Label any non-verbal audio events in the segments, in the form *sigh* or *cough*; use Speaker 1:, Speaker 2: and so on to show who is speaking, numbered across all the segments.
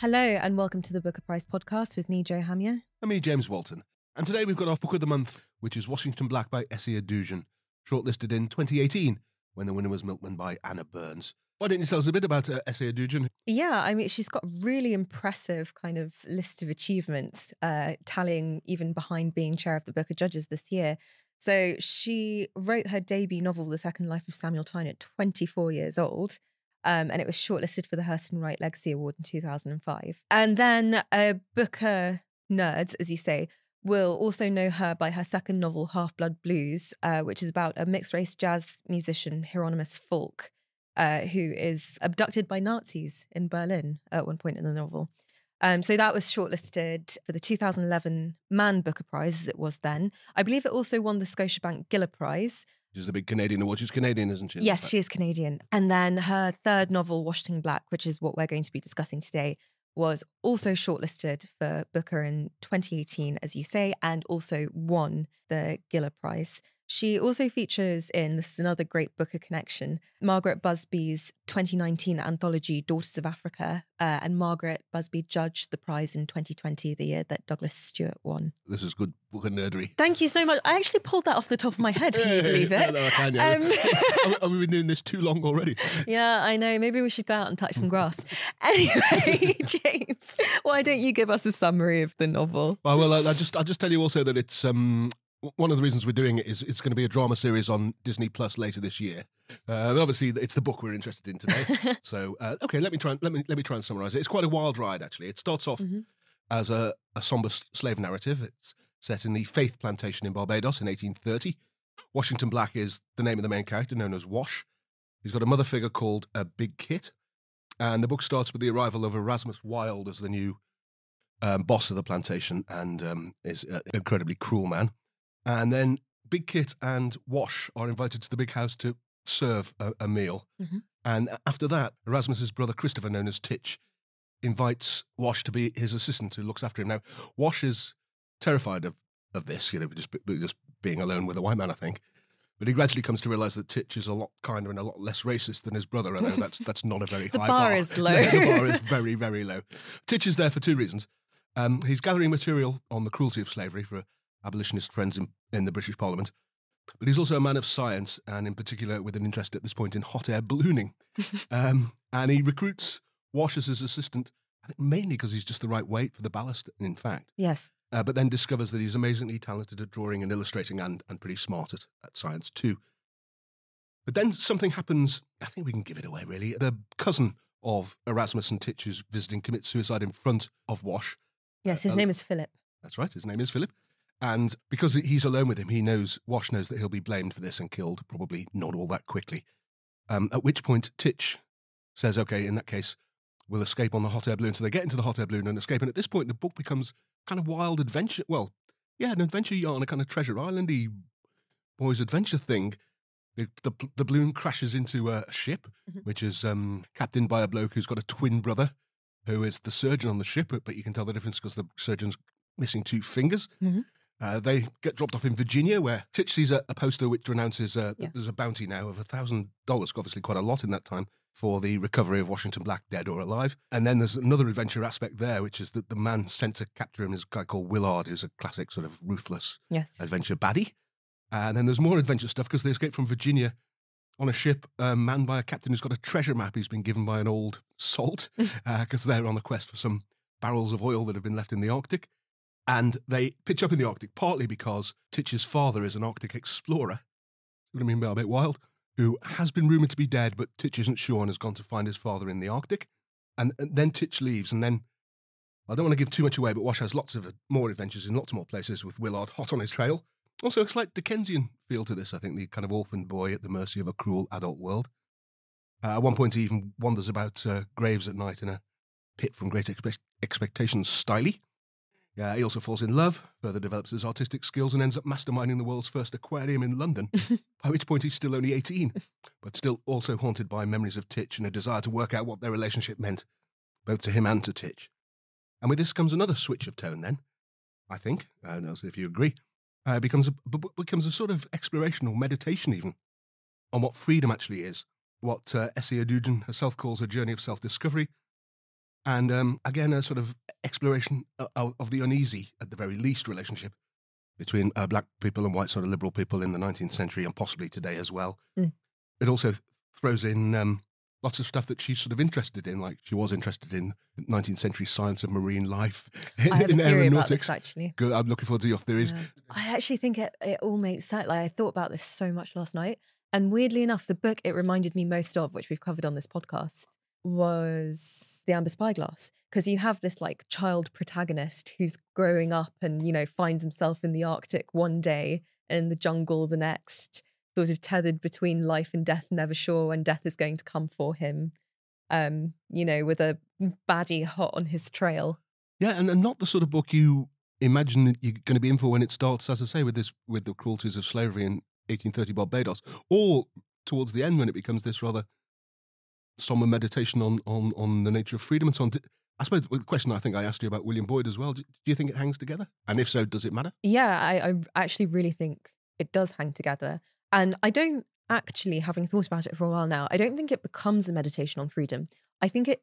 Speaker 1: Hello, and welcome to the Booker Prize podcast with me, Jo Hamya.
Speaker 2: And me, James Walton. And today we've got our book of the month, which is Washington Black by Esi Edugyan, shortlisted in 2018 when the winner was Milkman by Anna Burns. Why don't you tell us a bit about uh, Esi Edugyan?
Speaker 1: Yeah, I mean, she's got really impressive kind of list of achievements, uh, tallying even behind being chair of the Booker Judges this year. So she wrote her debut novel, The Second Life of Samuel Tyne, at 24 years old. Um, and it was shortlisted for the Hurston Wright Legacy Award in 2005. And then uh, Booker nerds, as you say, will also know her by her second novel, Half Blood Blues, uh, which is about a mixed race jazz musician, Hieronymus Falk, uh, who is abducted by Nazis in Berlin at one point in the novel. Um, so that was shortlisted for the 2011 Man Booker Prize, as it was then. I believe it also won the Scotiabank Giller Prize.
Speaker 2: She's a big Canadian award. She's Canadian, isn't she?
Speaker 1: Yes, she is Canadian. And then her third novel, Washington Black, which is what we're going to be discussing today, was also shortlisted for Booker in 2018, as you say, and also won the Giller Prize. She also features in this is another great Booker connection Margaret Busby's 2019 anthology Daughters of Africa, uh, and Margaret Busby judged the prize in 2020, the year that Douglas Stuart won.
Speaker 2: This is good Booker nerdery.
Speaker 1: Thank you so much. I actually pulled that off the top of my head. Can you believe it?
Speaker 2: no, I can, yeah. Um, *laughs* have, have we been doing this too long already? *laughs*
Speaker 1: Yeah, I know. Maybe we should go out and touch some grass. *laughs* Anyway, James, why don't you give us a summary of the novel?
Speaker 2: Well, well, I, I just I'll just tell you also that it's um one of the reasons we're doing it is it's going to be a drama series on Disney Plus later this year. Uh, obviously, it's the book we're interested in today. *laughs* so, uh, okay, let me try. And, let me let me try and summarize it. It's quite a wild ride, actually. It starts off mm-hmm. as a, a somber slave narrative. It's set in the Faith Plantation in Barbados in 1830. Washington Black is the name of the main character, known as Wash. He's got a mother figure called a uh, Big Kit, and the book starts with the arrival of Erasmus Wilde as the new um, boss of the plantation, and um, is an incredibly cruel man. And then Big Kit and Wash are invited to the big house to serve a, a meal. Mm-hmm. And after that, Erasmus's brother Christopher, known as Titch, invites Wash to be his assistant who looks after him. Now, Wash is terrified of, of this, you know, just, just being alone with a white man, I think. But he gradually comes to realise that Titch is a lot kinder and a lot less racist than his brother. I know that's *laughs* that's not a very high
Speaker 1: bar. *laughs*
Speaker 2: The bar
Speaker 1: is low.
Speaker 2: the bar is very, very low. Titch is there for two reasons. Um, he's gathering material on the cruelty of slavery for abolitionist friends in, in the British Parliament. But he's also a man of science, and in particular with an interest at this point in hot air ballooning. *laughs* um, and he recruits Wash as his assistant, I think mainly because he's just the right weight for the ballast, in fact.
Speaker 1: Yes.
Speaker 2: Uh, but then discovers that he's amazingly talented at drawing and illustrating and, and pretty smart at, at science too. But then something happens, I think we can give it away really. The cousin of Erasmus and Titch who's visiting commits suicide in front of Wash.
Speaker 1: Yes, his uh, name is Philip.
Speaker 2: That's right, his name is Philip. And because he's alone with him, he knows, Wash knows that he'll be blamed for this and killed, probably not all that quickly. Um, at which point, Titch says, okay, in that case, we'll escape on the hot air balloon. So they get into the hot air balloon and escape. And at this point, the book becomes kind of wild adventure. Well, yeah, an adventure yarn, a kind of treasure islandy boys' adventure thing. The, the, the balloon crashes into a ship, mm-hmm. which is um, captained by a bloke who's got a twin brother who is the surgeon on the ship, but you can tell the difference because the surgeon's missing two fingers. Mm-hmm. Uh, they get dropped off in Virginia, where Titch sees a, a poster which announces uh, yeah. there's a bounty now of $1,000, obviously quite a lot in that time, for the recovery of Washington Black, dead or alive. And then there's another adventure aspect there, which is that the man sent to capture him is a guy called Willard, who's a classic sort of ruthless
Speaker 1: yes.
Speaker 2: adventure baddie. And then there's more adventure stuff because they escape from Virginia on a ship uh, manned by a captain who's got a treasure map he's been given by an old salt because *laughs* uh, they're on the quest for some barrels of oil that have been left in the Arctic. And they pitch up in the Arctic partly because Titch's father is an Arctic explorer. What I mean by a bit wild, who has been rumored to be dead, but Titch isn't sure and has gone to find his father in the Arctic. And, and then Titch leaves, and then I don't want to give too much away, but Wash has lots of more adventures in lots more places with Willard hot on his trail. Also, a slight Dickensian feel to this, I think, the kind of orphan boy at the mercy of a cruel adult world. Uh, at one point, he even wanders about uh, graves at night in a pit from Great Expe- Expectations styly. Yeah, he also falls in love, further develops his artistic skills, and ends up masterminding the world's first aquarium in London, *laughs* by which point he's still only 18, but still also haunted by memories of Titch and a desire to work out what their relationship meant, both to him and to Titch. And with this comes another switch of tone, then, I think, uh, if you agree. Uh, becomes a, becomes a sort of exploration or meditation, even, on what freedom actually is, what uh, Esi Edugyan herself calls a journey of self discovery, And um, again, a sort of exploration of, of, the uneasy, at the very least, relationship between uh, black people and white sort of liberal people in the 19th century and possibly today as well. Mm. It also throws in um, lots of stuff that she's sort of interested in. Like she was interested in 19th century science of marine life
Speaker 1: in, *laughs* I have in a theory aeronautics. About this, actually,
Speaker 2: Good. I'm looking forward to your theories. Yeah.
Speaker 1: I actually think it, it all makes sense. Like I thought about this so much last night, and weirdly enough, the book it reminded me most of, which we've covered on this podcast, was The Amber Spyglass. Because you have this like child protagonist who's growing up and, you know, finds himself in the Arctic one day and in the jungle the next sort of tethered between life and death, never sure when death is going to come for him. Um, you know, with a baddie hot on his trail.
Speaker 2: Yeah, and, and not the sort of book you imagine that you're going to be in for when it starts, as I say, with this with the cruelties of slavery in 1830 Barbados, or towards the end when it becomes this rather somber meditation on on on the nature of freedom and so on. I suppose the question I think I asked you about William Boyd as well. Do, you think it hangs together? And if so, does it matter?
Speaker 1: Yeah, I, I actually really think it does hang together. And I don't actually, having thought about it for a while now, I don't think it becomes a meditation on freedom. I think it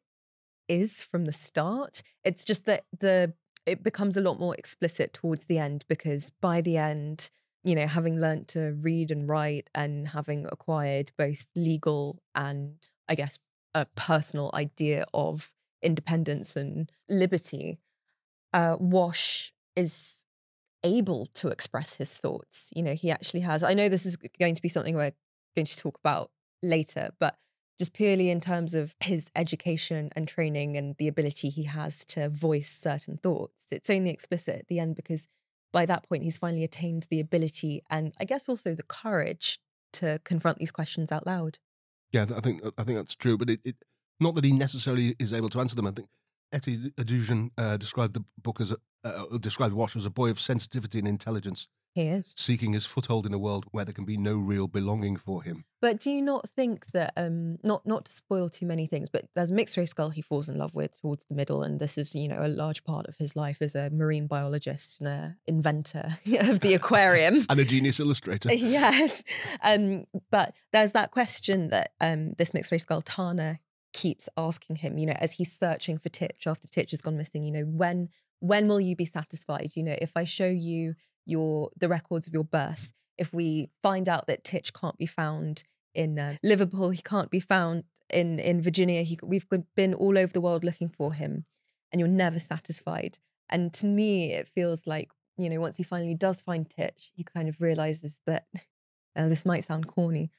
Speaker 1: is from the start. It's just that the it becomes a lot more explicit towards the end because by the end, you know, having learnt to read and write and having acquired both legal and I guess a personal idea of independence and liberty, uh, Wash is able to express his thoughts. You know, he actually has. I know this is going to be something we're going to talk about later, but just purely in terms of his education and training and the ability he has to voice certain thoughts, it's only explicit at the end because by that point he's finally attained the ability and I guess also the courage to confront these questions out loud.
Speaker 2: Yeah, I think I think that's true, but it, it not that he necessarily is able to answer them. I think Esi Edugyan uh, described the book as a, uh, uh, described Wash as a boy of sensitivity and intelligence.
Speaker 1: He is
Speaker 2: seeking his foothold in a world where there can be no real belonging for him.
Speaker 1: But do you not think that um, not not to spoil too many things, but there's a mixed race girl he falls in love with towards the middle, and this is you know a large part of his life as a marine biologist and a inventor *laughs* of the aquarium *laughs*
Speaker 2: and a genius illustrator. *laughs*
Speaker 1: yes, um, but there's that question that um, this mixed race girl Tanna keeps asking him, you know, as he's searching for Titch after Titch has gone missing, you know, when when will you be satisfied? You know, if I show you your the records of your birth, if we find out that Titch can't be found in uh, Liverpool, he can't be found in in Virginia. He, we've been all over the world looking for him, and you're never satisfied. And to me, it feels like you know, once he finally does find Titch, he kind of realizes that. Uh, this might sound corny,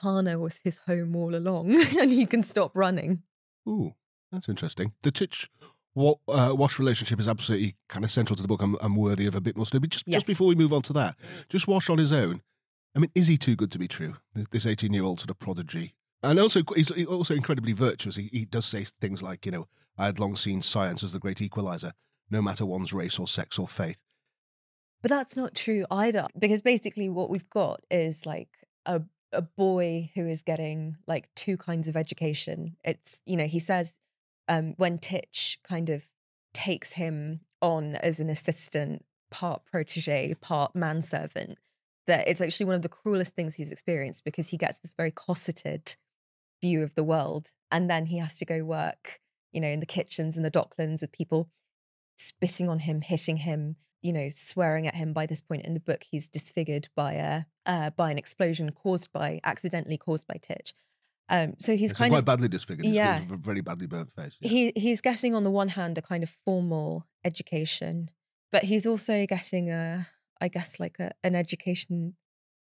Speaker 1: Tanna was his home all along *laughs* and he can stop running.
Speaker 2: Ooh, that's interesting. The Titch what uh, Wash relationship is absolutely kind of central to the book. I'm, I'm worthy of a bit more study. But just, yes. just before we move on to that, just Wash on his own. I mean, is he too good to be true? This 18 year old sort of prodigy. And also, he's also incredibly virtuous. He, he does say things like, you know, I had long seen science as the great equalizer, no matter one's race or sex or faith.
Speaker 1: But that's not true either, because basically what we've got is like a a boy who is getting like two kinds of education. It's, you know, he says um, when Titch kind of takes him on as an assistant, part protege, part manservant, that it's actually one of the cruelest things he's experienced because he gets this very cosseted view of the world. And then he has to go work, you know, in the kitchens and the docklands with people spitting on him, hitting him, you know, swearing at him. By this point in the book, he's disfigured by a uh, by an explosion caused by accidentally caused by Titch. Um, so he's
Speaker 2: it's
Speaker 1: kind
Speaker 2: quite
Speaker 1: of
Speaker 2: badly disfigured. Yeah, a very badly burnt face.
Speaker 1: Yeah. He he's getting on the one hand a kind of formal education, but he's also getting a, I guess, like a an education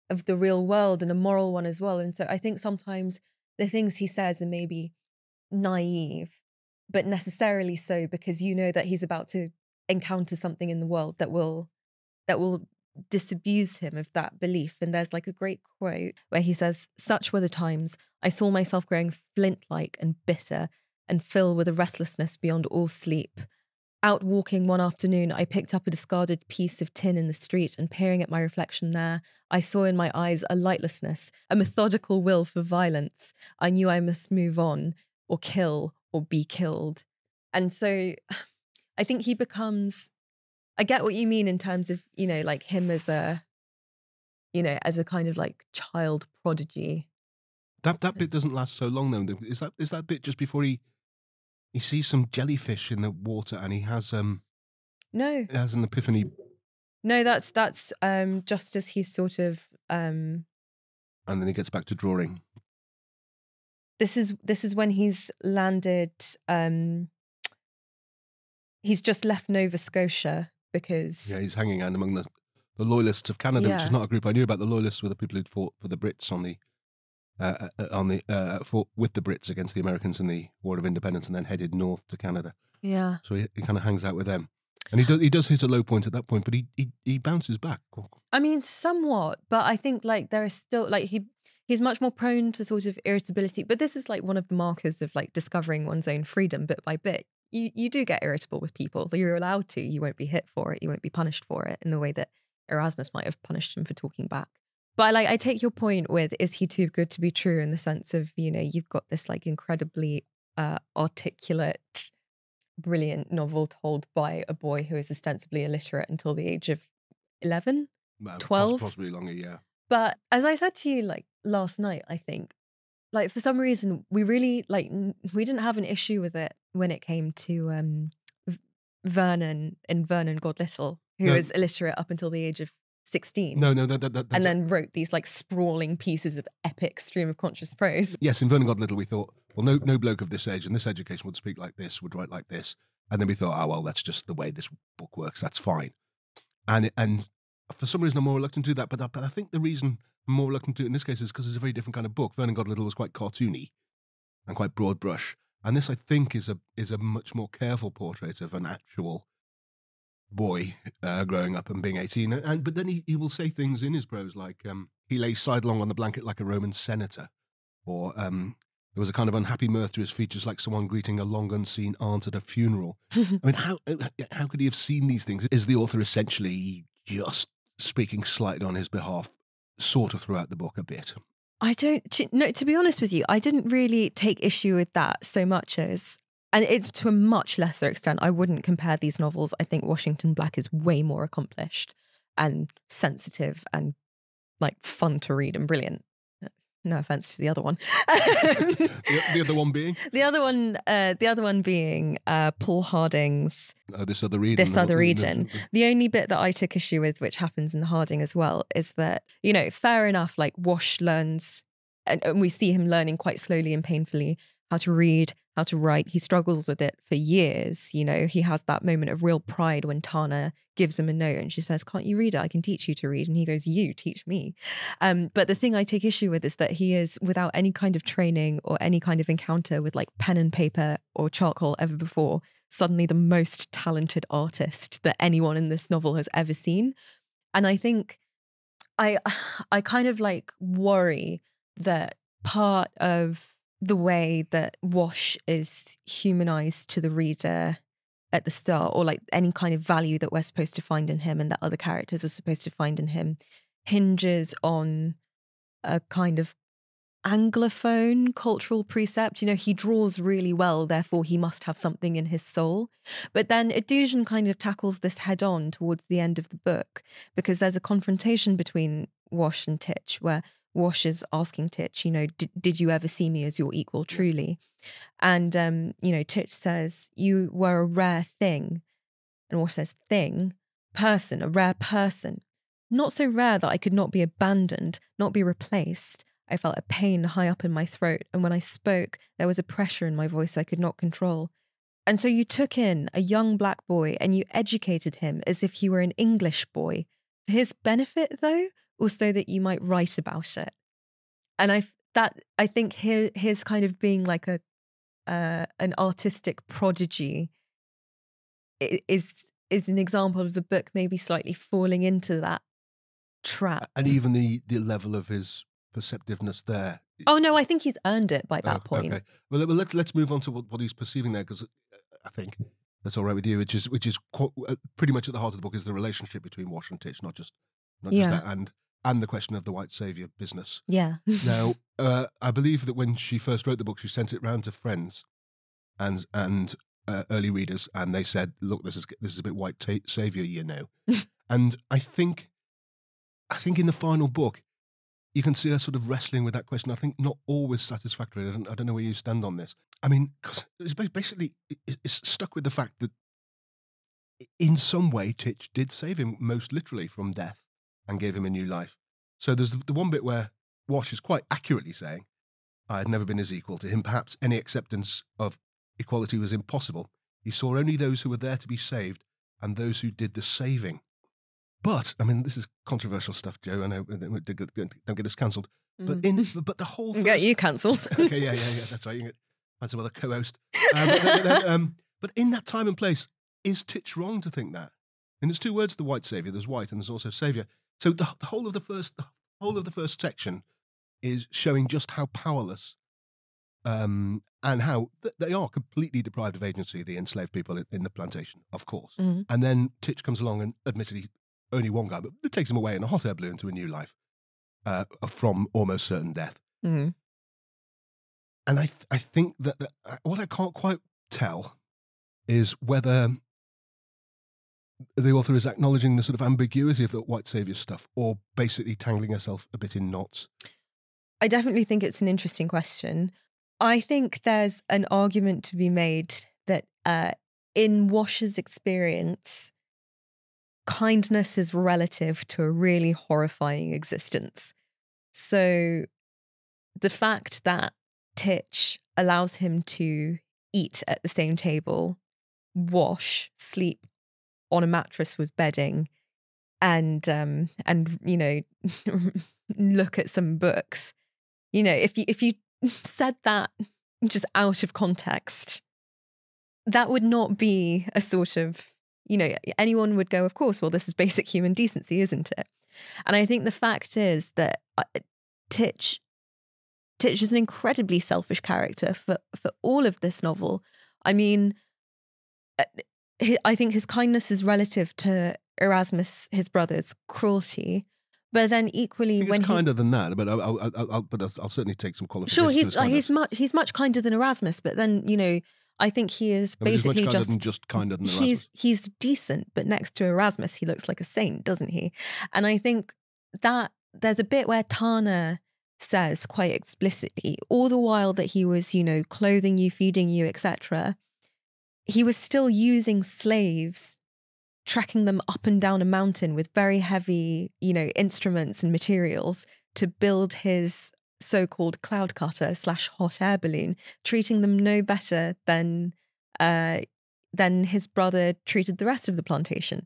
Speaker 1: of the real world and a moral one as well. And so I think sometimes the things he says are maybe naive, but necessarily so because you know that he's about to encounter something in the world that will that will disabuse him of that belief. And there's like a great quote where he says, Such were the times I saw myself growing flint like and bitter and filled with a restlessness beyond all sleep. Out walking one afternoon, I picked up a discarded piece of tin in the street and peering at my reflection there, I saw in my eyes a lightlessness, a methodical will for violence. I knew I must move on or kill or be killed. And so *sighs* I think he becomes I get what you mean in terms of, you know, like him as a, you know, as a kind of like child prodigy.
Speaker 2: That that bit doesn't last so long though. Is that is that bit just before he he sees some jellyfish in the water, and he has um
Speaker 1: No,
Speaker 2: he has an epiphany,
Speaker 1: no, that's that's um just as he's sort of um
Speaker 2: and then he gets back to drawing.
Speaker 1: this is this is when he's landed um he's just left Nova Scotia because
Speaker 2: Yeah, he's hanging out among the, the loyalists of Canada, which is not a group I knew about. The loyalists were the people who'd fought for the Brits on the uh, uh, on the uh, fought with the Brits against the Americans in the War of Independence, and then headed north to Canada.
Speaker 1: yeah
Speaker 2: So he, he kind of hangs out with them, and he does he does hit a low point at that point, but he he, he bounces back.
Speaker 1: I mean, somewhat, but I think like there is still like he he's much more prone to sort of irritability. But this is like one of the markers of like discovering one's own freedom bit by bit. You you do get irritable with people. You're allowed to. You won't be hit for it. You won't be punished for it in the way that Erasmus might have punished him for talking back. But like I take your point with is he too good to be true in the sense of, you know, you've got this like incredibly uh articulate, brilliant novel told by a boy who is ostensibly illiterate until the age of eleven.
Speaker 2: Well,
Speaker 1: 12?
Speaker 2: possibly longer. Yeah,
Speaker 1: But as I said to you like last night, I think like for some reason we really like n- we didn't have an issue with it when it came to um V- Vernon and Vernon God Little, who
Speaker 2: No.
Speaker 1: was illiterate up until the age of 16.
Speaker 2: no, no, that, that, that,
Speaker 1: And then wrote these like sprawling pieces of epic stream of conscious prose.
Speaker 2: yes, in Vernon God Little, we thought, well, no, no bloke of this age and this education would speak like this, would write like this, and then we thought, oh well, that's just the way this book works. That's fine. And and for some reason, I'm more reluctant to do that. But I, but I think the reason more reluctant to in this case is because it's a very different kind of book. Vernon God Little was quite cartoony and quite broad brush, and this I think is a is a much more careful portrait of an actual boy uh, growing up and being 18 and, and but then he, he will say things in his prose like um, he lay sidelong on the blanket like a roman senator or um, there was a kind of unhappy mirth to his features like someone greeting a long unseen aunt at a funeral. *laughs* I mean how uh, how could he have seen these things? Is the author essentially just speaking slightly on his behalf sort of throughout the book a bit
Speaker 1: I don't to, no to be honest with you, I didn't really take issue with that so much as and it's to a much lesser extent. I wouldn't compare these novels. I think Washington Black is way more accomplished and sensitive and like fun to read and brilliant. No offense to the other one. *laughs* *laughs*
Speaker 2: the, the other one being
Speaker 1: the other one, uh, the other one being uh, Paul Harding's
Speaker 2: uh, this other region.
Speaker 1: This Other Eden. The only bit that I took issue with, which happens in the Harding as well, is that, you know, fair enough, like Wash learns, and, and we see him learning quite slowly and painfully how to read, how to write. He struggles with it for years. You know, he has that moment of real pride when Tanna gives him a note and she says, Can't you read it? I can teach you to read. And he goes, You teach me. Um, but the thing I take issue with is that he is without any kind of training or any kind of encounter with like pen and paper or charcoal ever before suddenly the most talented artist that anyone in this novel has ever seen. And I think I *sighs* I kind of like worry that part of the way that Wash is humanized to the reader at the start, or like any kind of value that we're supposed to find in him and that other characters are supposed to find in him, hinges on a kind of anglophone cultural precept. You know he draws really well therefore he must have something in his soul. But then Edugyan kind of tackles this head on towards the end of the book because there's a confrontation between Wash and Titch where Wash is asking Titch you know did, did you ever see me as your equal truly? And um you know Titch says you were a rare thing. And Wash says thing? Person a rare person. Not so rare that I could not be abandoned not be replaced. I felt a pain high up in my throat, and when I spoke, there was a pressure in my voice I could not control. And so you took in a young black boy and you educated him as if he were an English boy. For his benefit, though, or so that you might write about it. And I that I think his, his kind of being like a uh, an artistic prodigy is is an example of the book maybe slightly falling into that trap.
Speaker 2: and even the the level of his perceptiveness there
Speaker 1: Oh no, I think he's earned it by that
Speaker 2: Oh,
Speaker 1: point.
Speaker 2: Okay. Well, let- well, let's let's move on to what, what he's perceiving there, because I think that's all right with you. Which is which is quite, uh, pretty much at the heart of the book is the relationship between Wash and Titch, not just not
Speaker 1: Yeah.
Speaker 2: just that, and and the question of the white savior business.
Speaker 1: Yeah. *laughs*
Speaker 2: Now, uh, I believe that when she first wrote the book, she sent it round to friends and and uh, early readers, and they said, "Look, this is this is a bit white ta- savior, you know." *laughs* and I think, I think in the final book, you can see her sort of wrestling with that question. I think not always satisfactory. I don't, I don't know where you stand on this. I mean, because it's basically it's stuck with the fact that in some way Titch did save him most literally from death and gave him a new life. So there's the, one bit where Wash is quite accurately saying, I had never been his equal to him. Perhaps any acceptance of equality was impossible. He saw only those who were there to be saved and those who did the saving. But I mean, this is controversial stuff, Joe. I know don't get us cancelled. But in mm. but the whole *laughs*
Speaker 1: first... get you cancelled. *laughs*
Speaker 2: okay, yeah, yeah, yeah. That's right. You get find some other co-host. Um, but, um, but in that time and place, is Titch wrong to think that? And there's two words: the white savior. There's white, and there's also savior. So the, the whole of the first, the whole of the first section is showing just how powerless um, and how th- they are completely deprived of agency, the enslaved people in, in the plantation, of course. Mm-hmm. And then Titch comes along and admittedly only one guy, but it takes him away in a hot air balloon to a new life uh, from almost certain death. Mm-hmm. And I, th- I think that, that uh, what I can't quite tell is whether the author is acknowledging the sort of ambiguity of the white savior stuff or basically tangling herself a bit in knots.
Speaker 1: I definitely think it's an interesting question. I think there's an argument to be made that uh, in Wash's experience, kindness is relative to a really horrifying existence. So the fact that Titch allows him to eat at the same table, wash, sleep on a mattress with bedding, and um, and you know *laughs* look at some books. You know, if you if you said that just out of context, that would not be a sort of, you know, anyone would go, of course, well, this is basic human decency, isn't it? And I think the fact is that uh, Titch Titch is an incredibly selfish character for for all of this novel. I mean, uh, I think his kindness is relative to Erasmus, his brother's cruelty. But then equally,
Speaker 2: when
Speaker 1: it's
Speaker 2: kinder he, than that, but I'll, I'll, I'll, but I'll, certainly take some qualifications.
Speaker 1: Sure, he's uh, he's much he's much kinder than Erasmus, but then you know I think he is no, basically just
Speaker 2: just kinder than
Speaker 1: Erasmus. He's he's decent, but next to Erasmus, he looks like a saint, doesn't he? And I think that there's a bit where Tanna says quite explicitly, all the while that he was, you know, clothing you, feeding you, etc., he was still using slaves tracking them up and down a mountain with very heavy, you know, instruments and materials to build his so-called cloud cutter slash hot air balloon, treating them no better than uh, than his brother treated the rest of the plantation.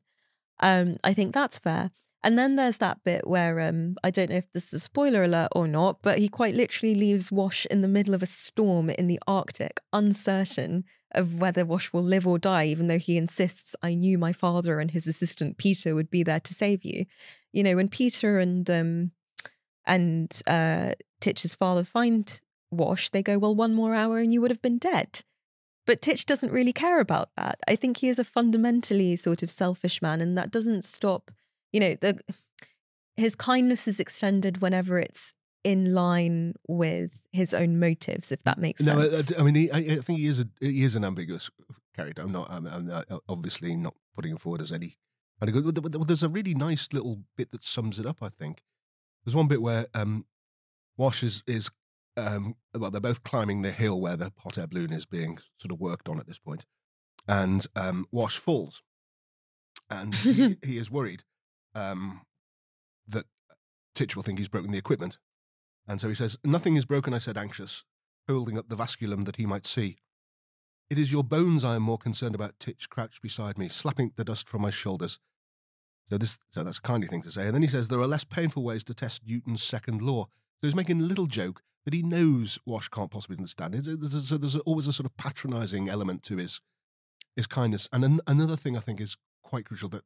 Speaker 1: Um, I think that's fair. And then there's that bit where um, I don't know if this is a spoiler alert or not, but he quite literally leaves Wash in the middle of a storm in the Arctic, uncertain of whether Wash will live or die, even though he insists, I knew my father and his assistant Peter would be there to save you. You know, when Peter and um, and uh, Titch's father find Wash, they go, Well, one more hour and you would have been dead. But Titch doesn't really care about that. I think he is a fundamentally sort of selfish man, and that doesn't stop you know, the his kindness is extended whenever it's in line with his own motives, if that makes
Speaker 2: no,
Speaker 1: sense.
Speaker 2: No, I, I mean, he, I, I, think he is a he is an ambiguous character. I'm not. I'm, I'm not, obviously not putting him forward as any. But there's a really nice little bit that sums it up. I think there's one bit where um, Wash is is um, well, they're both climbing the hill where the hot air balloon is being sort of worked on at this point, and um, Wash falls, and he, *laughs* he is worried um, that Titch will think he's broken the equipment. And so he says, Nothing is broken, I said, anxious, holding up the vasculum that he might see. It is your bones I am more concerned about, Titch crouched beside me, slapping the dust from my shoulders. So, this, so that's a kindly thing to say. And then he says, There are less painful ways to test Newton's second law. So he's making a little joke that he knows Wash can't possibly understand. So there's always a sort of patronizing element to his, his kindness. And an, another thing I think is quite crucial that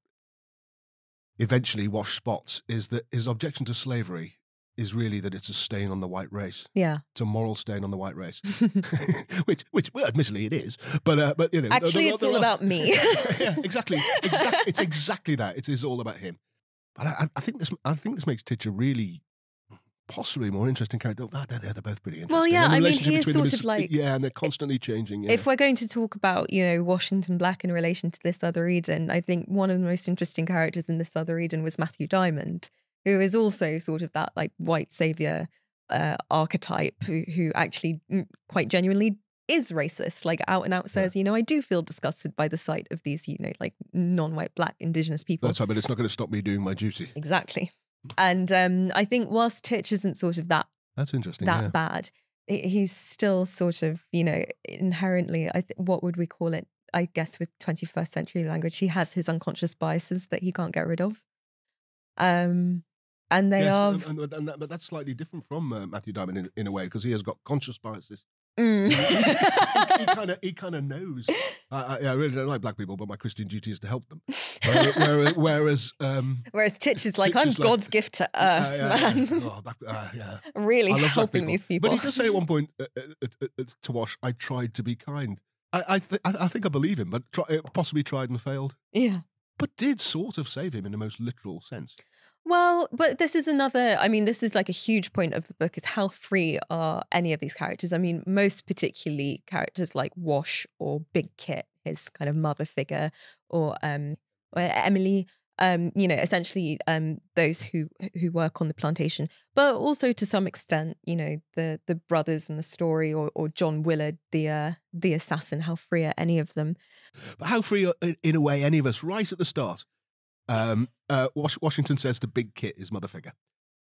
Speaker 2: eventually Wash spots is that his objection to slavery is really that it's a stain on the white race.
Speaker 1: Yeah,
Speaker 2: it's a moral stain on the white race, *laughs* *laughs* which, which, well, admittedly it is. But, uh, but you know,
Speaker 1: actually, it's all about me. *laughs*
Speaker 2: yeah, exactly, exactly. It's exactly that. It is all about him. But I, I think this, I think this makes Titch a really possibly more interesting character. Oh, they're, they're both pretty interesting.
Speaker 1: Well, yeah, I mean, he is sort is, of like
Speaker 2: yeah, and they're constantly changing. Yeah.
Speaker 1: If we're going to talk about you know Washington Black in relation to this other Eden, I think one of the most interesting characters in this other Eden was Matthew Diamond. who is also sort of that like white savior uh, archetype who, who actually mm, quite genuinely is racist, like out and out says, yeah. you know, I do feel disgusted by the sight of these, you know, like non-white, black, indigenous people.
Speaker 2: That's right, but it's not going to stop me doing my duty.
Speaker 1: Exactly. And um, I think whilst Titch isn't sort of that
Speaker 2: that's interesting
Speaker 1: that
Speaker 2: yeah.
Speaker 1: bad, he's still sort of, you know, inherently, I th- what would we call it? I guess with 21st century language, he has his unconscious biases that he can't get rid of. Um, and they yes, are,
Speaker 2: and, and, and that, but that's slightly different from uh, Matthew Diamond in, in a way because he has got conscious biases.
Speaker 1: Mm.
Speaker 2: he kind of he kind of knows. I, I, I, really don't like black people, but my Christian duty is to help them. Whereas, whereas, um,
Speaker 1: whereas Titch is like, Titch I'm is God's like, gift to Earth, uh, yeah, man.
Speaker 2: Oh, black, uh, yeah. *laughs*
Speaker 1: really helping these people.
Speaker 2: But he does say at one *laughs* point uh, uh, uh, to Wash, "I tried to be kind." I I, th- I think I believe him, but try, possibly tried and failed.
Speaker 1: Yeah,
Speaker 2: but did sort of save him in the most literal sense.
Speaker 1: Well, but this is another, I mean, this is like a huge point of the book is how free are any of these characters? I mean, most particularly characters like Wash or Big Kit, his kind of mother figure, or um or Emily, um, you know, essentially um those who who work on the plantation, but also to some extent, you know, the the brothers in the story or or John Willard, the uh, the assassin, how free are any of them?
Speaker 2: But how free are in a way any of us right at the start? Um, uh, Washington says to Big Kit, his mother figure,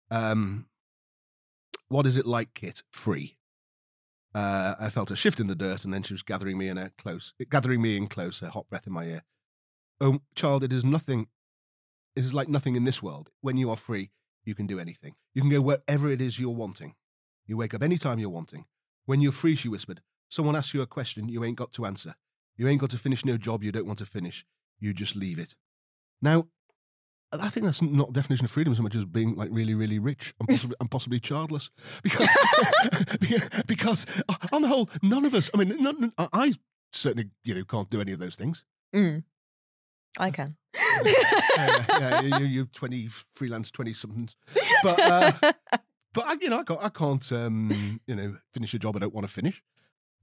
Speaker 2: um, "What is it like, Kit? Free." Uh, I felt a shift in the dirt, and then she was gathering me in a close, gathering me in close, a hot breath in my ear. Oh, child, it is nothing. It is like nothing in this world. When you are free, you can do anything. You can go wherever it is you're wanting. You wake up any time you're wanting. When you're free, she whispered, someone asks you a question you ain't got to answer. You ain't got to finish no job you don't want to finish. You just leave it. Now, I think that's not definition of freedom so much as being like really, really rich and *laughs* possibly, and possibly childless. Because, *laughs* because uh, on the whole, none of us. I mean, none, I certainly, you know, can't do any of those things.
Speaker 1: Mm. I can.
Speaker 2: yeah, yeah, you, you twenty freelance twenty somethings, but uh, *laughs* but I, you know, I can't, I can't, um, you know, finish a job I don't want to finish.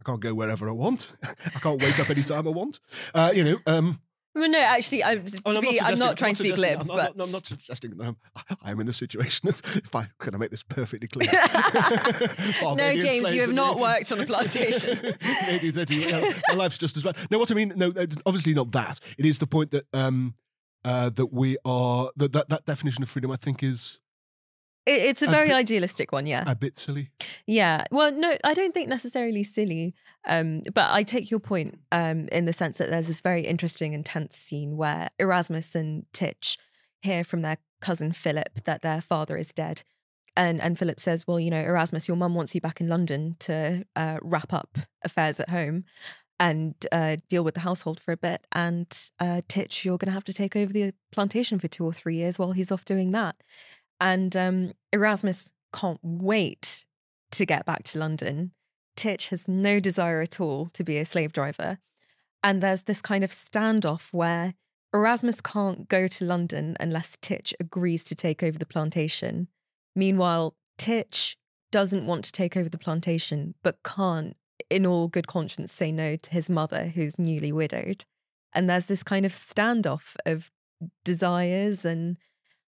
Speaker 2: I can't go wherever I want. I can't wake up anytime I want. Uh, you know, um,
Speaker 1: well, no, actually, I'm, oh, be, I'm, I'm not trying to be glib.
Speaker 2: I'm,
Speaker 1: but...
Speaker 2: I'm, not, not suggesting that I'm, I am in the situation of, if I can I make this perfectly clear. *laughs* *laughs*
Speaker 1: no, James, you have not worked on a plantation. *laughs*
Speaker 2: 18, 30, yeah, my life's just as bad. No, what I mean, no, obviously not that. It is the point that um, uh, that we are, that, that, that definition of freedom, I think, is
Speaker 1: it's a very a bit, idealistic one, yeah.
Speaker 2: A bit silly.
Speaker 1: Yeah. Well, no, I don't think necessarily silly. Um, but I take your point um, in the sense that there's this very interesting and tense scene where Erasmus and Titch hear from their cousin Philip that their father is dead. And and Philip says, Well, you know, Erasmus, your mum wants you back in London to uh, wrap up affairs at home and uh, deal with the household for a bit. And uh, Titch, you're going to have to take over the plantation for two or three years while he's off doing that. And um, Erasmus can't wait to get back to London. Titch has no desire at all to be a slave driver. And there's this kind of standoff where Erasmus can't go to London unless Titch agrees to take over the plantation. Meanwhile, Titch doesn't want to take over the plantation, but can't, in all good conscience, say no to his mother, who's newly widowed. And there's this kind of standoff of desires and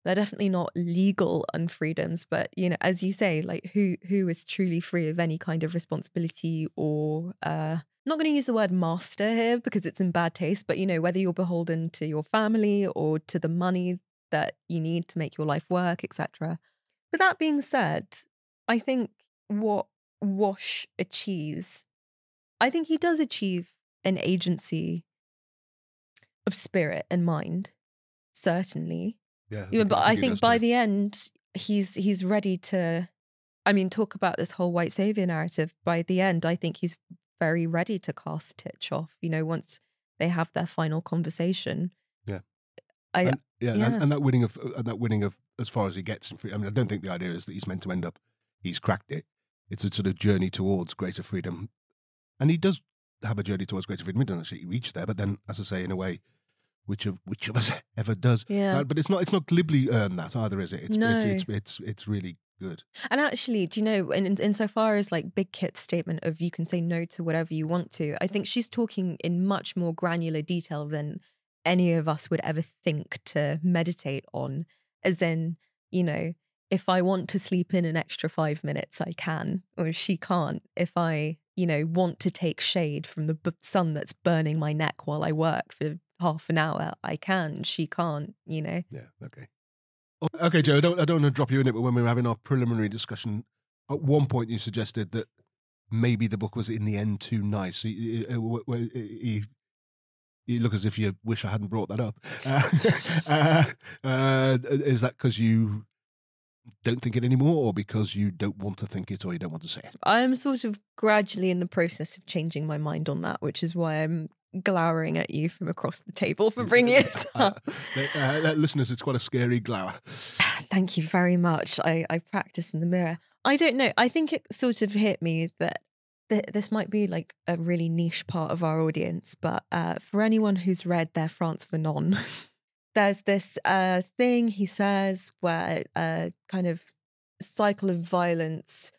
Speaker 1: they're definitely not legal unfreedoms but you know as you say like who who is truly free of any kind of responsibility or uh not going to use the word master here because it's in bad taste but you know whether you're beholden to your family or to the money that you need to make your life work etc but that being said i think what wash achieves i think he does achieve an agency of spirit and mind certainly
Speaker 2: yeah,
Speaker 1: but I think by the end, he's he's ready to. I mean, talk about this whole white savior narrative. By the end, I think he's very ready to cast Titch off. You know, once they have their final conversation.
Speaker 2: Yeah.
Speaker 1: I,
Speaker 2: and, yeah, yeah. And, and, that winning of uh, and that winning of as far as he gets. I mean, I don't think the idea is that he's meant to end up. He's cracked it. It's a sort of journey towards greater freedom, and he does have a journey towards greater freedom. He doesn't actually reach there, but then, as I say, in a way, which of which of us *laughs* ever does.
Speaker 1: Yeah.
Speaker 2: but it's not it's not glibly earned that either, is it? It's
Speaker 1: no.
Speaker 2: it's, it's, it's it's really good.
Speaker 1: And actually, do you know, in in insofar as like Big Kit's statement of you can say no to whatever you want to, I think she's talking in much more granular detail than any of us would ever think to meditate on. As in, you know, if I want to sleep in an extra five minutes, I can, or she can't. If I, you know, want to take shade from the b- sun that's burning my neck while I work for half an hour, I can. She can't, you know.
Speaker 2: Yeah. Okay. Oh, Okay, Joe. I don't. I don't want to drop you in it, but when we were having our preliminary discussion, at one point you suggested that maybe the book was in the end too nice. You, you- you- you- you look as if you wish I hadn't brought that up. *laughs* Uh, uh, uh, is that because you don't think it anymore, or because you don't want to think it, or you don't want to say it?
Speaker 1: I'm sort of gradually in the process of changing my mind on that, which is why I'm glowering at you from across the table for bringing it *laughs*
Speaker 2: Uh,
Speaker 1: up.
Speaker 2: uh, uh, listeners, it's quite a scary glower. *sighs*
Speaker 1: Thank you very much. I, I practice in the mirror. I don't know. I think it sort of hit me that th- this might be like a really niche part of our audience, but uh, for anyone who's read their Frantz Fanon, *laughs* there's this uh, thing he says where a kind of cycle of violence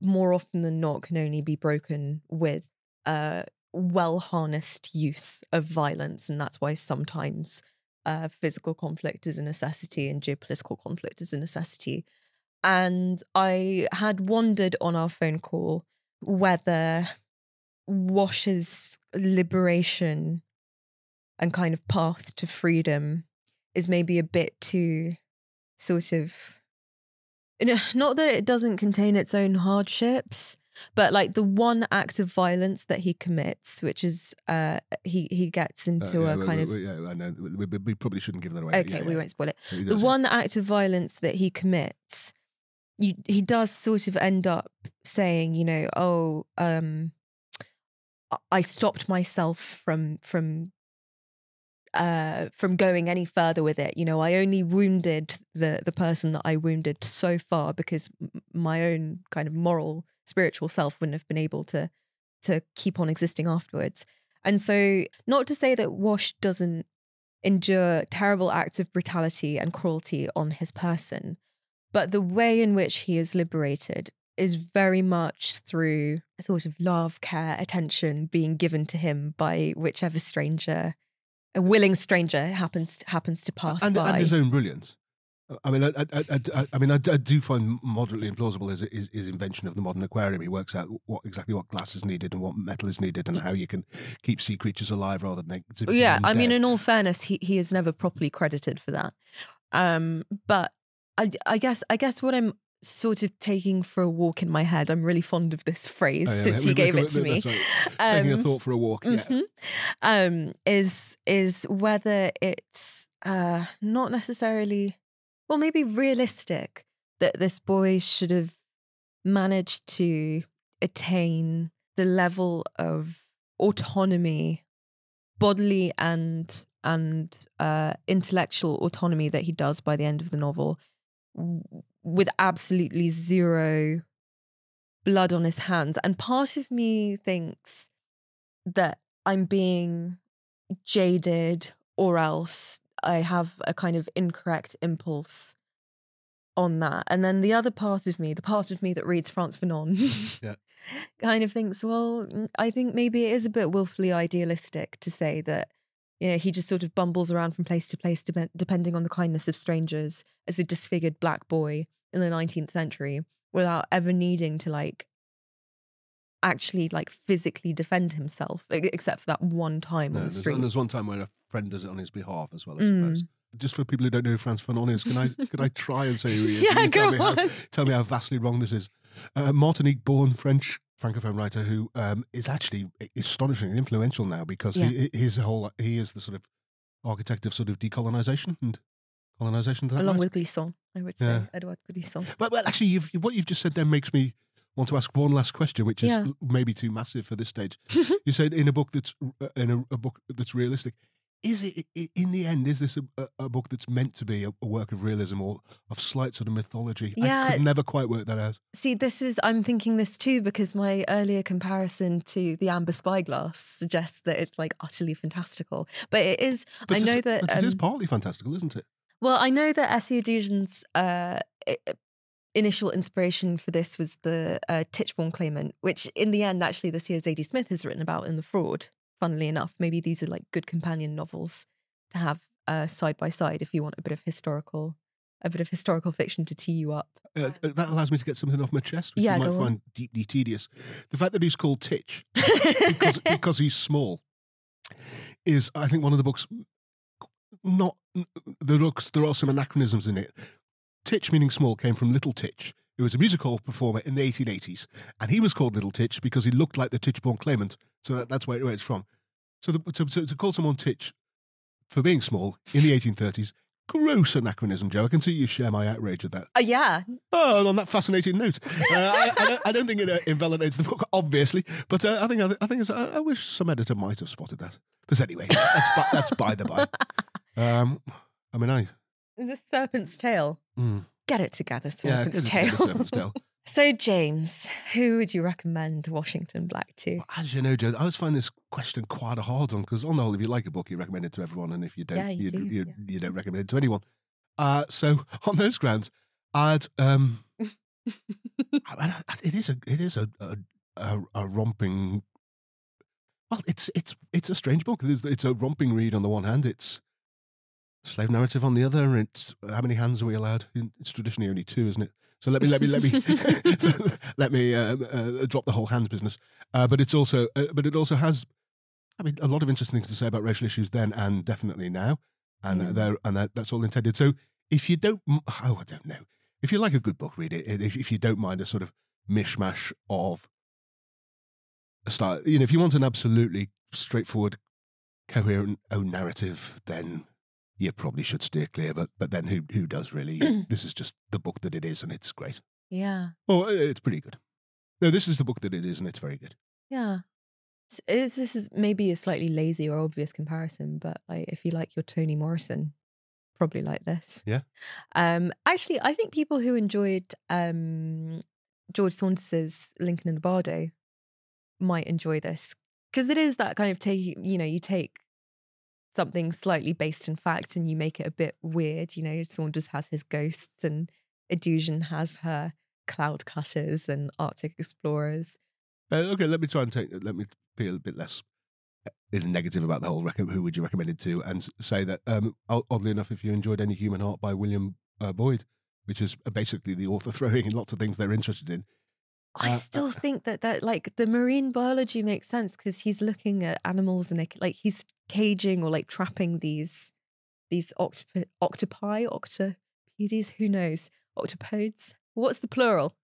Speaker 1: more often than not can only be broken with uh, well harnessed use of violence. And that's why sometimes uh, physical conflict is a necessity and geopolitical conflict is a necessity. And I had wondered on our phone call whether Wash's liberation and kind of path to freedom is maybe a bit too sort of no, not that it doesn't contain its own hardships but like the one act of violence that he commits which is uh he he gets
Speaker 2: Uh,
Speaker 1: into
Speaker 2: yeah,
Speaker 1: a
Speaker 2: we-
Speaker 1: kind
Speaker 2: we-
Speaker 1: of
Speaker 2: we- yeah, I know. We, probably shouldn't give that away.
Speaker 1: okay
Speaker 2: Yeah,
Speaker 1: we won't spoil it
Speaker 2: He
Speaker 1: the one act of violence that he commits you, he does sort of end up saying you know oh um I- i stopped myself from from uh from going any further with it you know i only wounded the the person that i wounded so far because m- my own kind of moral spiritual self wouldn't have been able to to keep on existing afterwards and so not to say that wash doesn't endure terrible acts of brutality and cruelty on his person. But the way in which he is liberated is very much through a sort of love, care, attention being given to him by whichever stranger, a willing stranger happens happens to pass
Speaker 2: and,
Speaker 1: by.
Speaker 2: and his own brilliance. I mean, I, I, I, I, mean, I, I do find moderately implausible his, his, his invention of the modern aquarium. He works out what exactly what glass is needed and what metal is needed, and how you can keep sea creatures alive rather than
Speaker 1: yeah, I mean, in all fairness, he he is never properly credited for that. Um, but I I guess I guess what I'm sort of taking for a walk in my head. I'm really fond of this *laughs* phrase
Speaker 2: Oh, yeah,
Speaker 1: since
Speaker 2: we-
Speaker 1: you
Speaker 2: we-
Speaker 1: gave
Speaker 2: we-
Speaker 1: it to me.
Speaker 2: right. *laughs* Taking a
Speaker 1: Um,
Speaker 2: thought for a walk. Yeah.
Speaker 1: mhm, um, is is whether it's uh, not necessarily, well, maybe realistic that this boy should have managed to attain the level of autonomy, bodily and and uh, intellectual autonomy that he does by the end of the novel, with absolutely zero blood on his hands. And part of me thinks that I'm being jaded or else I have a kind of incorrect impulse on that. And then the other part of me, the part of me that reads Frantz Fanon,
Speaker 2: Yeah. *laughs*
Speaker 1: kind of thinks, well, mm, I think maybe it is a bit willfully idealistic to say that you know, he just sort of bumbles around from place to place dep- depending on the kindness of strangers as a disfigured black boy in the 19th century without ever needing to like actually like physically defend himself except for that one time
Speaker 2: No,
Speaker 1: on the street.
Speaker 2: and there's one time where a friend does it on his behalf as well, I
Speaker 1: Mm.
Speaker 2: suppose. Just for people who don't know who Frantz Fanon is, can I *laughs* can I try and say who he is?
Speaker 1: Yeah,
Speaker 2: you tell
Speaker 1: go
Speaker 2: me how-
Speaker 1: on.
Speaker 2: tell me how vastly wrong this is. Uh, Martinique-born French francophone writer who um, is actually astonishingly influential now because he, his whole he is the sort of architect of sort of decolonization and colonization.
Speaker 1: Along
Speaker 2: right?
Speaker 1: with Glissant, I would say.
Speaker 2: Yeah.
Speaker 1: Edouard Glissant.
Speaker 2: But, but actually, you've, what you've just said then makes me want to ask one last question, which is
Speaker 1: Yeah.
Speaker 2: maybe too massive for this stage. *laughs* you said in a book that's uh, in a, a book that's realistic. Is it in the end? Is this a, a- book that's meant to be a, a work of realism or of slight sort of mythology? I
Speaker 1: Yeah.
Speaker 2: could never quite work that out.
Speaker 1: See, this is, I'm thinking this too because my earlier comparison to the Amber Spyglass suggests that it's like utterly fantastical. But it is,
Speaker 2: But
Speaker 1: I know that.
Speaker 2: but it is
Speaker 1: um,
Speaker 2: partly fantastical, isn't it?
Speaker 1: Well, I know that Esi Edugyan's uh, i- i- initial inspiration for this was the uh, Tichborne claimant, which in the end, actually, this year Zadie Smith has written about in The Fraud, funnily enough. Maybe these are like good companion novels to have uh, side by side if you want a bit of historical a bit of historical fiction to tee you up.
Speaker 2: Uh, that allows me to get something off my chest, which
Speaker 1: Yeah,
Speaker 2: you might
Speaker 1: go on.
Speaker 2: find deeply tedious. The fact that he's called Titch *laughs* because, because he's small is, I think, one of the books. Not the books. There are some anachronisms in it. Titch, meaning small, came from Little Titch, who was a music hall performer in the 1880s, and he was called Little Titch because he looked like the Tichborne claimant. So that, that's where, where it's from. So the, to, to, to call someone Titch for being small in the 1830s, gross anachronism, Jo. I can see you share my outrage at that.
Speaker 1: Uh, yeah,
Speaker 2: Oh, on that fascinating note, uh, I, I, don't, I don't think it uh, invalidates the book, obviously, but uh, I think I, think it's, I, I wish some editor might have spotted that. But anyway, that's by, that's by the by. *laughs* Um, I mean, I
Speaker 1: is this Serpent's Tail?
Speaker 2: mm,
Speaker 1: Get it together, Serpent's
Speaker 2: a
Speaker 1: Tail.
Speaker 2: Serpent's Tail. *laughs*
Speaker 1: so, James, who would you recommend Washington Black to?
Speaker 2: Well, As you know, Jo, I always find this question quite a hard one because on the whole, if you like a book, you recommend it to everyone, and if you don't,
Speaker 1: Yeah, you do,
Speaker 2: you,
Speaker 1: yeah.
Speaker 2: you don't recommend it to anyone. Uh, so *laughs* on those grounds, I'd um, *laughs* I- it is a it is a a, a, a romping. Well, it's it's it's a strange book. It's, it's a romping read on the one hand. It's slave narrative on the other. It's how many hands are we allowed? It's traditionally only two, isn't it? So let me let me let me *laughs* *laughs* so let me um, uh, drop the whole hands business. Uh, but it's also uh, but it also has, I mean, a lot of interesting things to say about racial issues then and definitely now, and
Speaker 1: Yeah.
Speaker 2: there and that, that's all intended. So if you don't, oh, I don't know. If you like a good book, read it. If, if you don't mind a sort of mishmash of a style, you know, if you want an absolutely straightforward, coherent own narrative, then you probably should steer clear. But but then who who does really? *clears throat* this is just the book that it is, and it's great.
Speaker 1: Yeah,
Speaker 2: Oh, it's pretty good. No, this is the book that it is, and it's very good.
Speaker 1: yeah. Is- This is maybe a slightly lazy or obvious comparison, but like if you like your Toni Morrison, probably like this.
Speaker 2: Yeah. *laughs*
Speaker 1: Um, actually, I think people who enjoyed um George Saunders's Lincoln in the Bardo might enjoy this because it is that kind of take. You know, you take something slightly based in fact and you make it a bit weird. You know, Saunders has his ghosts and Edugyan has her cloud cutters and Arctic explorers.
Speaker 2: Uh, okay, let me try and take. Let me be a bit less uh, negative about the whole. Rec- who would you recommend it to? And say that, um, oddly enough, if you enjoyed Any Human Heart by William uh, Boyd, which is uh, basically the author *laughs* throwing in lots of things they're interested in.
Speaker 1: I
Speaker 2: uh, uh,
Speaker 1: still think that that like the marine biology makes sense because he's looking at animals and like he's caging or like trapping these these octopi, octopi, octopedes, who knows, octopodes. What's the plural?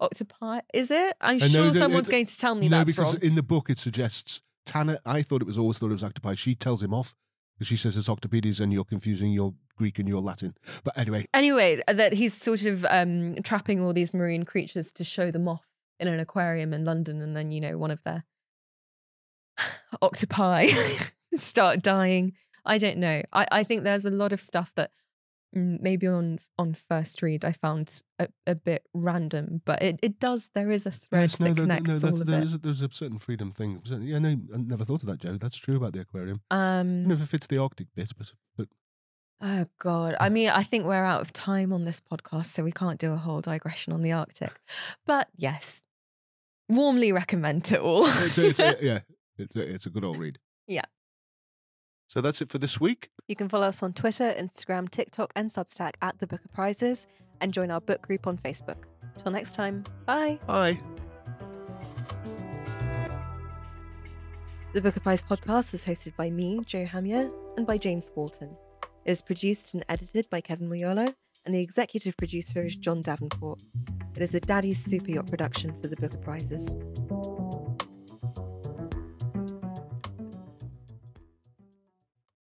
Speaker 1: Octopi? Is it? I'm
Speaker 2: uh, know
Speaker 1: sure
Speaker 2: that
Speaker 1: someone's
Speaker 2: it-
Speaker 1: going to tell me
Speaker 2: no, because
Speaker 1: wrong.
Speaker 2: in the book it suggests Tanna. I thought it was always thought it was octopi. She tells him off because she says it's octopedes, and you're confusing your Greek and your Latin. But anyway,
Speaker 1: Anyway, that he's sort of um, trapping all these marine creatures to show them off in an aquarium in London, and then you know one of their *sighs* octopi *laughs* start dying. I don't know. I, I think there's a lot of stuff that mm, maybe on on first read I found a, a bit random, but it, it does. There is a thread
Speaker 2: yes, no,
Speaker 1: that
Speaker 2: there-
Speaker 1: connects
Speaker 2: no,
Speaker 1: all
Speaker 2: that's-
Speaker 1: of
Speaker 2: there
Speaker 1: it.
Speaker 2: is there's a certain freedom thing. Yeah, no, I never thought of that, Jo. That's true about the aquarium. I don't
Speaker 1: Um,
Speaker 2: know if it fits the Arctic bit, but but
Speaker 1: Oh God! I mean, I think we're out of time on this podcast, so we can't do a whole digression on the Arctic. But yes, warmly recommend to all.
Speaker 2: it's a, it's a, yeah, *laughs* it's a, it's a good old read.
Speaker 1: Yeah.
Speaker 2: So that's it for this week.
Speaker 1: You can follow us on Twitter, Instagram, TikTok, and Substack at the Booker Prizes, and join our book group on Facebook. Till next time, bye.
Speaker 2: Bye.
Speaker 1: The Booker Prize podcast is hosted by me, Jo Hamya, and by James Walton. It is produced and edited by Kevin Moyolo, and the executive producer is John Davenport. It is a Daddy's Super Yacht production for the Booker Prizes.